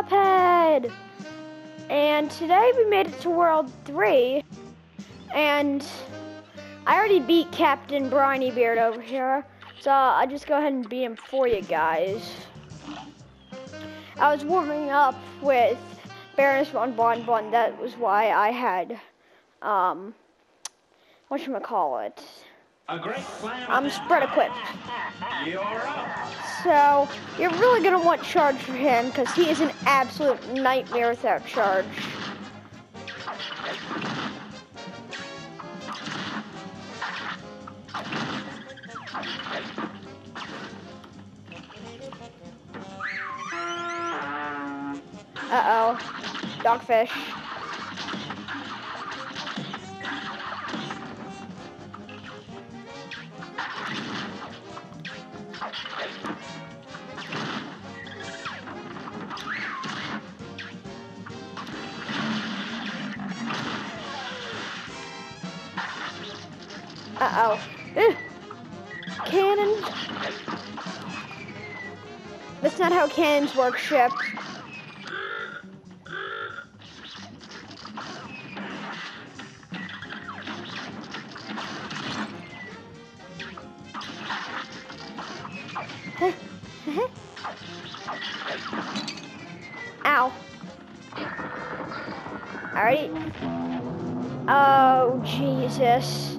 Cuphead! And today we made it to World 3, and I already beat Captain Brineybeard over here, so I'll just go ahead and beat him for you guys. I was warming up with Baroness Von Bon Bon, that was why I had, um, whatchamacallit, I'm spread equipped. You're up. So, you're really going to want charge for him because he is an absolute nightmare without charge. Uh-oh. Dogfish. Uh-oh. Cannon. That's not how cannons work, ship. Ow. Alright. Oh, Jesus.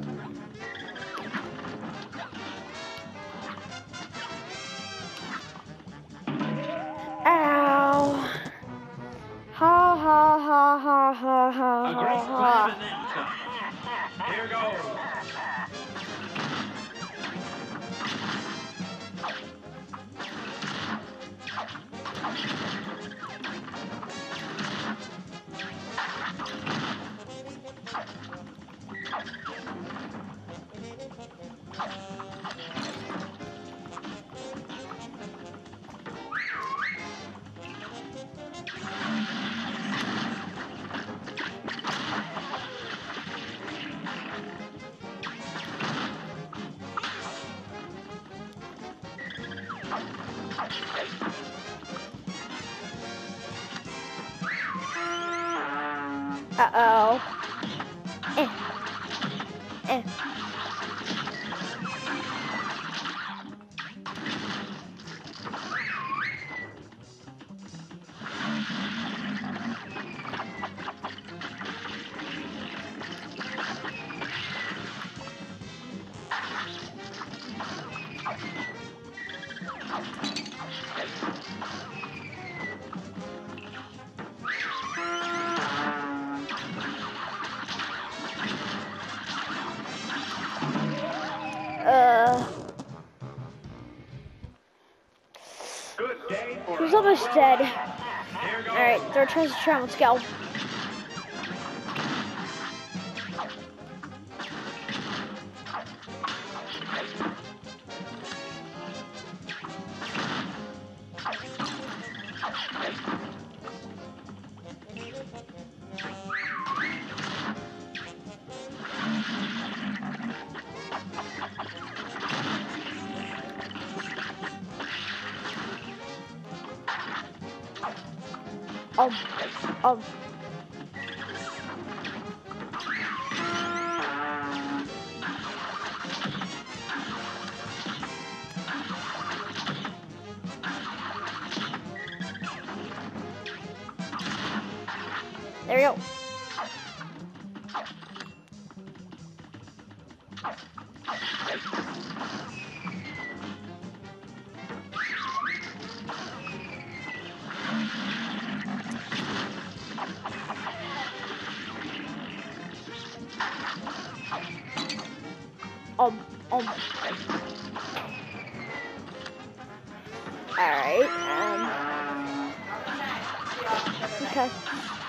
Alright, third to travel. Let's go. Um, um. Alright, um. Okay.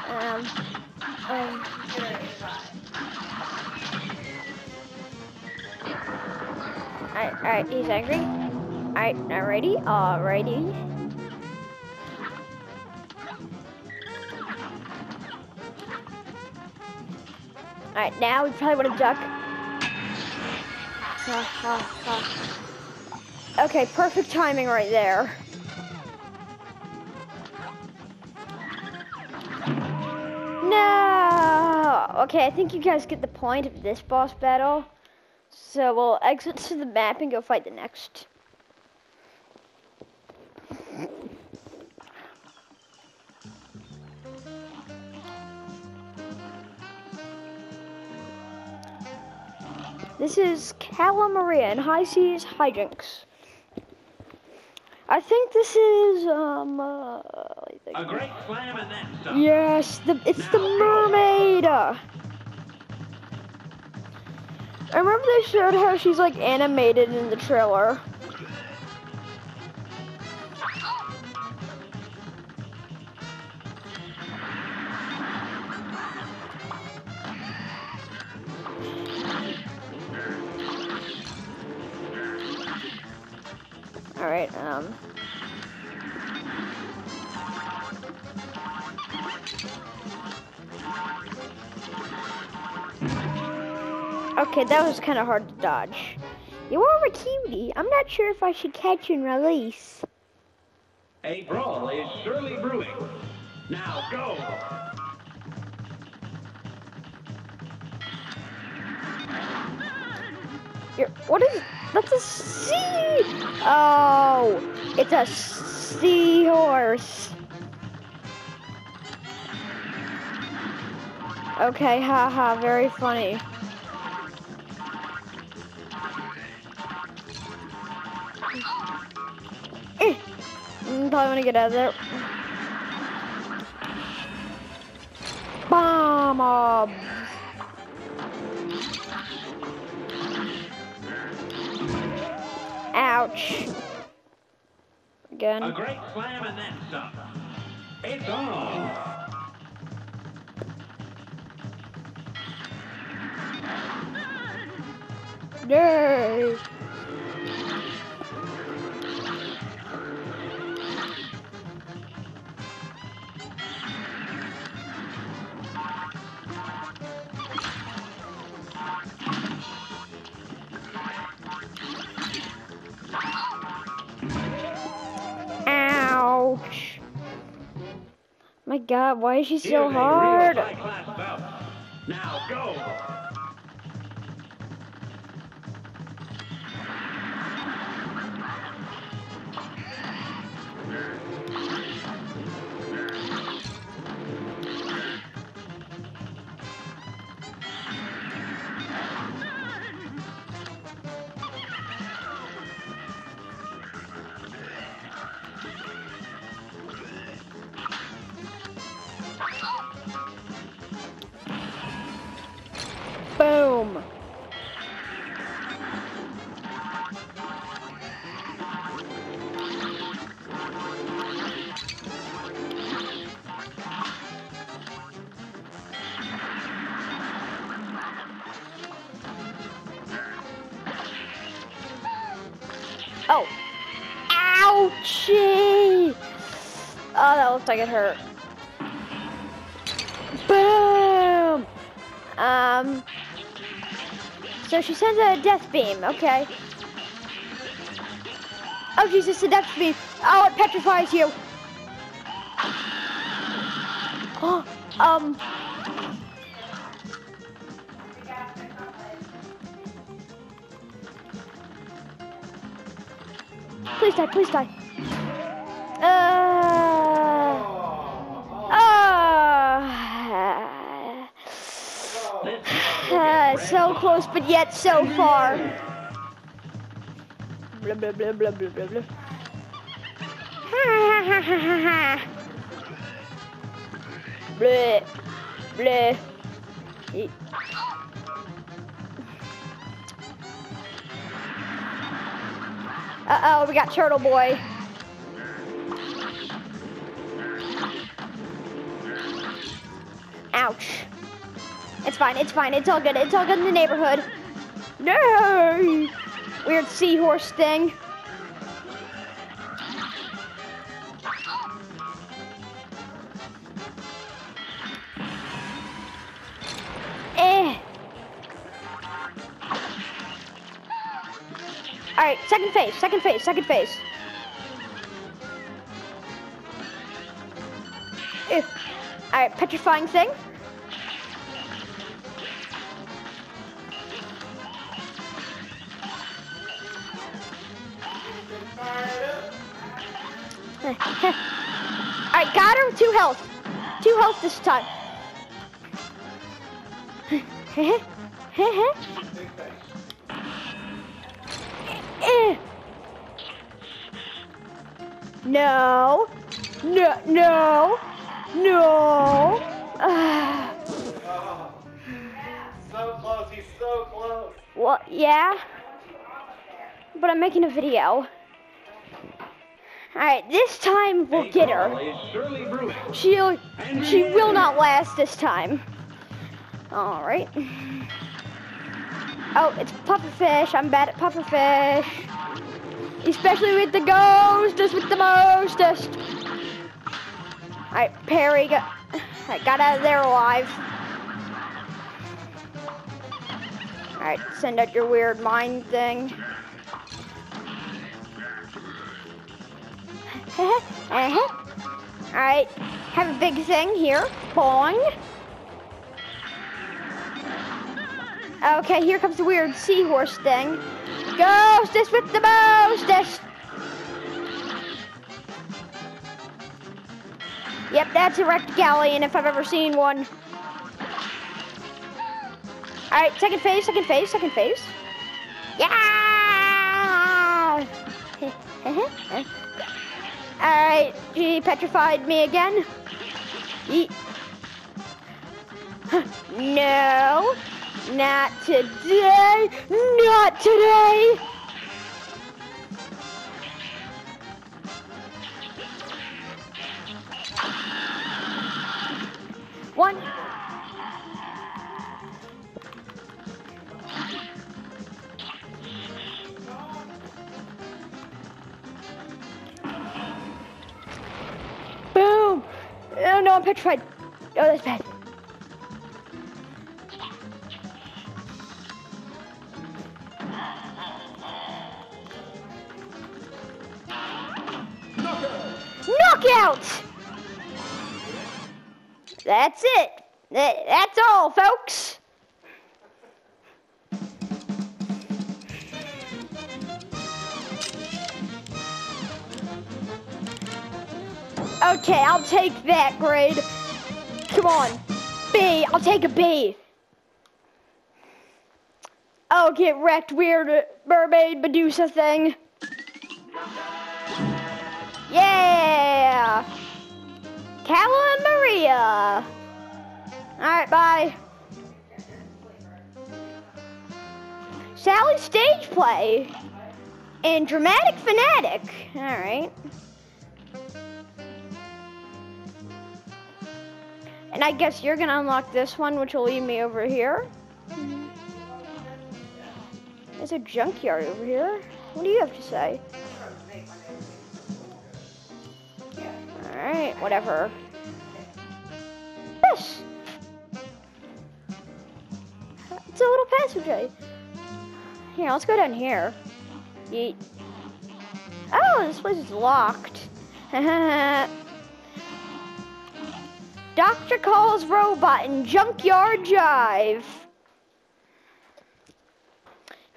Um, um. Alright, he's angry. Alright, alrighty, alrighty. Alright, now we probably want to duck. Okay, perfect timing right there. No! Okay, I think you guys get the point of this boss battle. So we'll exit to the map and go fight the next. This is Cala Maria in High Seas Hijinks. I think this is um. Uh, A great slam and then some. yes, the it's the mermaid. I remember they showed how she's like animated in the trailer. That was kind of hard to dodge. You are a cutie. I'm not sure if I should catch and release. A brawl is surely brewing. Now go. You're, what is? That's a sea. Oh, it's a seahorse. Okay, haha, very funny. Mm, Probably want to get out of there. Bomb! Ouch. Again. A great slam and then some. It's on. Yay! My god, why is she so Here's a real hard? Now go. Ouchie! Oh, that looks like it hurt. Boom! Um, so she sends a death beam, okay. Oh Jesus, a death beam. Oh, it petrifies you. Oh, um. Please die, please die. So close, but yet so far. Blah blah blah blah blah blah blah. Bleh, bleh. E- Uh oh, we got Turtle Boy. Ouch. It's fine, it's fine, it's all good, it's all good in the neighborhood. No! Weird seahorse thing. Eh. Alright, second phase, second phase, second phase. Eh. Alright, petrifying thing. Health. Two health this time. Eh. No. No, no. No. So close, he's so close. Well, yeah. But I'm making a video. Alright, this time we'll get her. is surely brewing. She'll, she will not last this time. Alright. Oh, it's pufferfish. I'm bad at pufferfish. Especially with the ghostest, with the mostest. Alright, Perry got, I got out of there alive. Alright, send out your weird mind thing. Uh-huh. uh-huh. Alright, have a big thing here. Boing. Okay, here comes the weird seahorse thing. Ghostest with the mostest. Yep, that's a wrecked galleon if I've ever seen one. Alright, second phase, second phase, second phase. Yeah! Uh-huh, uh-huh. Alright, she petrified me again. No, not today, not today. Knockout! That's it. That- That's all, folks. Okay, I'll take that grade. Come on. B. I'll take a B. Oh, get wrecked, weird mermaid Medusa thing. Calla and Maria. Alright, bye. Sally stage play. And dramatic fanatic. Alright. And I guess you're gonna unlock this one, which will lead me over here. There's a junkyard over here. What do you have to say? Alright, whatever. Yes! It's a little passageway. Here, let's go down here. Yeet. Oh, this place is locked. Dr. Kahl's robot in Junkyard Jive.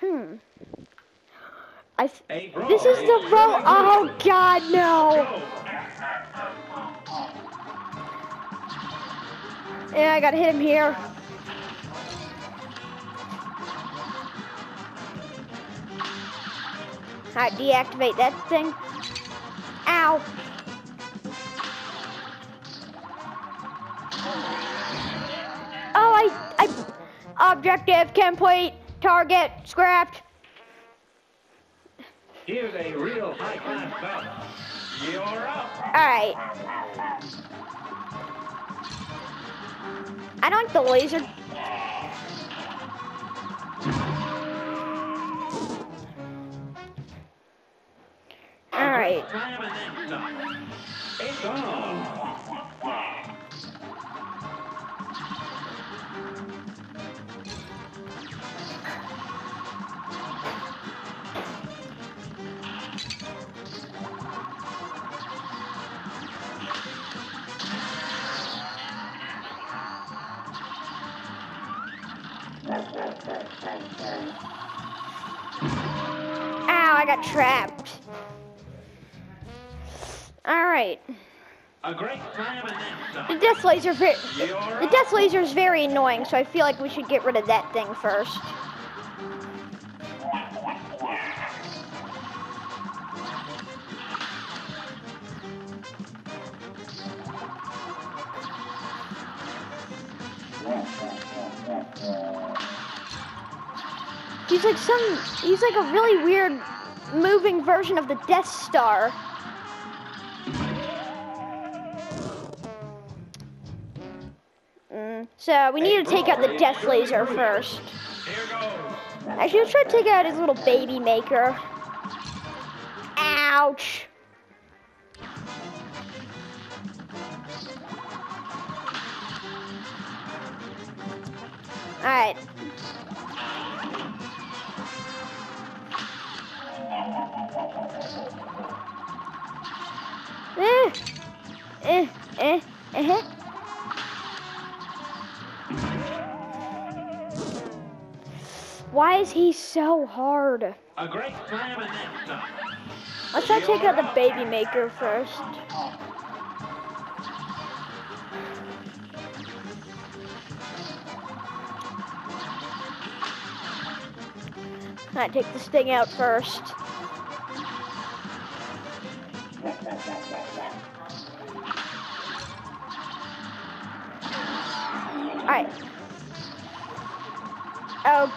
Hmm. I. th- A brawl This is the surely ro- Oh God, no! Yeah, I gotta hit him here. Alright, deactivate that thing. Ow. Oh, I, I, objective complete, target scrapped. Here's a real high-class bout. You're up. Alright. I don't like the laser. Alright. Slam and then some. It's on. got trapped. Alright. A great slam and then The death laser the death laser is very annoying, so I feel like we should get rid of that thing first. He's like some he's like a really weird moving version of the Death Star. Mm, so we need to take out the death laser first. Actually, let's try to take out his little baby maker. Ouch. Alright. Eh. Eh. Eh. Eh. Why is he so hard? A great slam and then some. Let's try to take out the baby maker first. Alright, take this thing out first.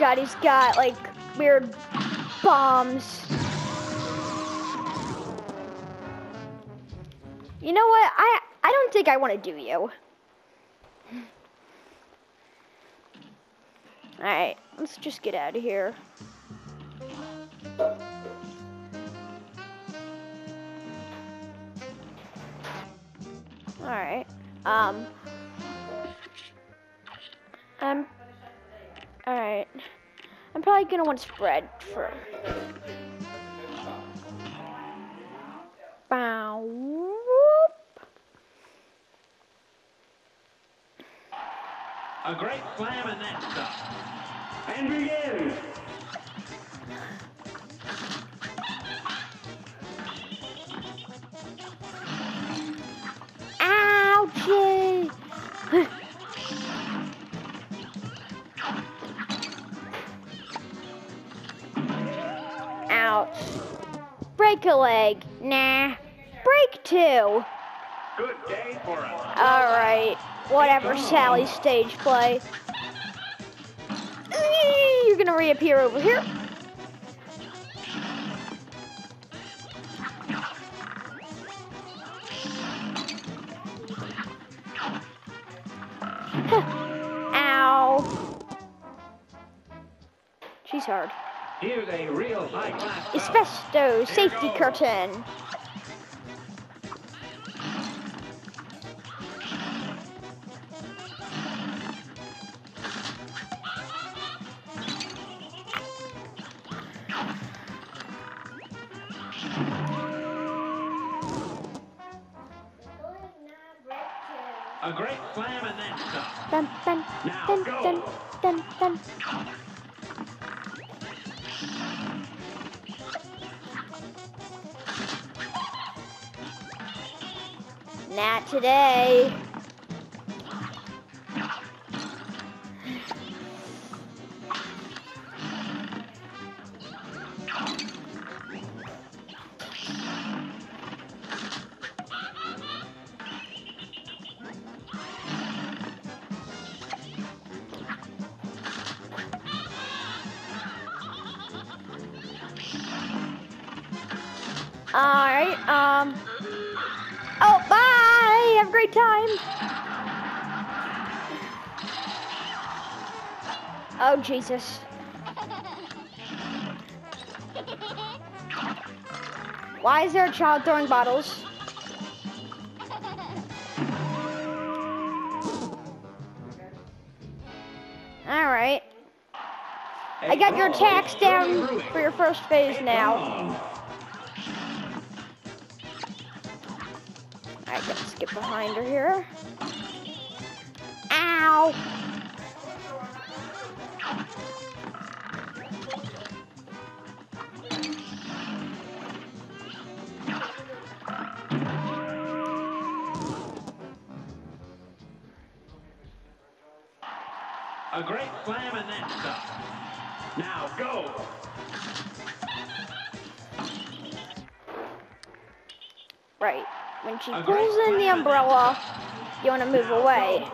God, he's got like weird bombs. You know what? I I don't think I want to do you. All right, let's just get out of here. All right. Um. Um. Probably gonna want to spread for. Bow. whoop. A great slam and then some. And begin. Ouch. Break a leg. Nah. Break two. Good day for us. Alright. Whatever, Sally stage play. You're gonna reappear over here. Ow. She's hard. Here's a real high class. Espesto safety curtain. A great slam and then some. Dun, dun, Now dun, go. dun, dun, dun. Not today. Alright, um. Great time! Oh, Jesus. Why is there a child throwing bottles? Alright. I got your attacks down for your first phase now. Let's get behind her here. Ow! A great slam in that stuff. She pulls in the slam and then umbrella, you want to move away.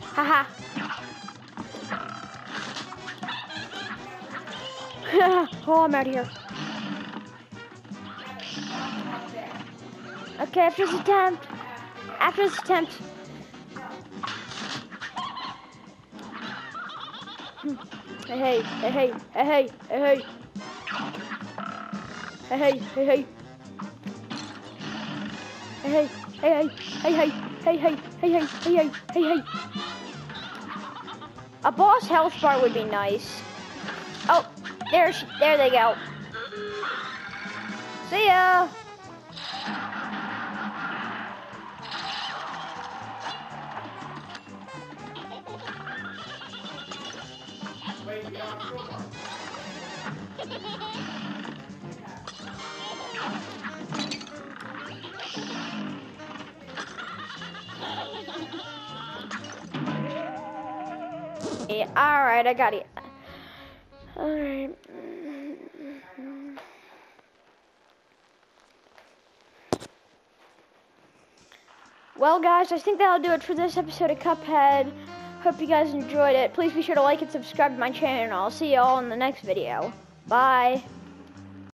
Haha. oh, I'm out of here. Okay, after this attempt. After this attempt. Hey, hey, hey, hey, hey, hey, hey. Hey, hey, hey, hey. Hey, hey, hey, hey, hey, hey, hey, hey, hey, hey, hey, hey, hey. A boss health bar would be nice. Oh, there, she, there they go. See ya. Yeah, all right, I got it. All right. Well, guys, I think that'll do it for this episode of Cuphead. Hope you guys enjoyed it. Please be sure to like and subscribe to my channel. I'll see you all in the next video. Bye.